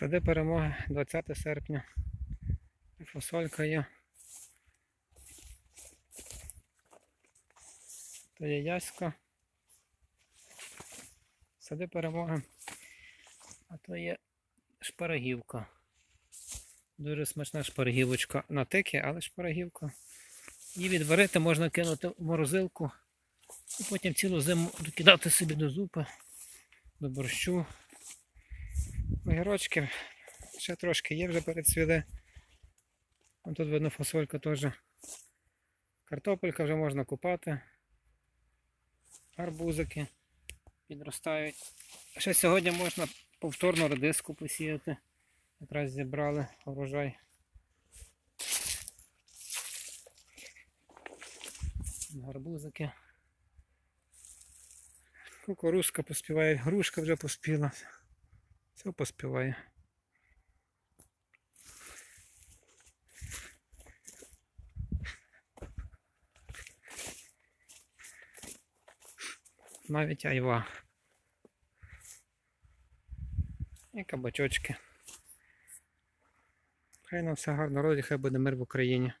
Сади перемоги 20 серпня. Фасолька є. То є яська. Сади перемоги. А то є шпарагівка. Дуже смачна шпарагівочка на тики, але шпарагівка. Її відварити можна кинути в морозилку і потім цілу зиму докидати собі до зупи, до борщу. Огірочки ще трошки є вже перецвіли. Вон тут видно фасолька теж. Картопелька вже можна купати. Арбузики підростають. Ще сьогодні можна повторно редиску посіяти. Якраз зібрали урожай. Гарбузики. Кукурузка поспіває, грушка вже поспіла. Все поспіває. Навіть айва. І кабачочки. Хай нам все гарно родить, хай буде мир в Україні.